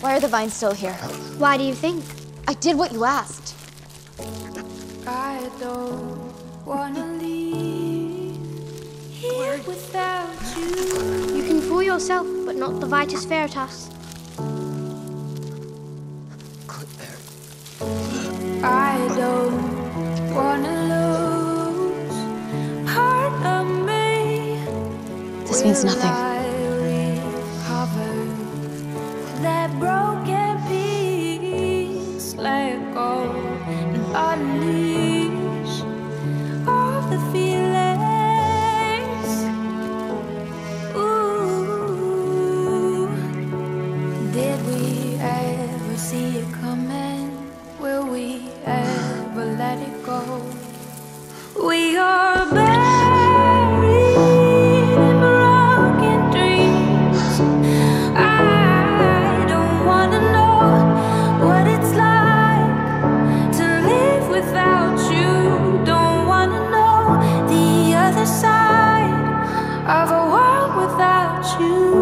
Why are the vines still here? Why do you think? I did what you asked. I don't wanna leave here without you. You can fool yourself, but not the Vitus Veritas. I don't wanna lose part of me. This means Will nothing. Broken piece? Let go and unleash all the feelings. Ooh, did we ever see it coming? Will we ever you.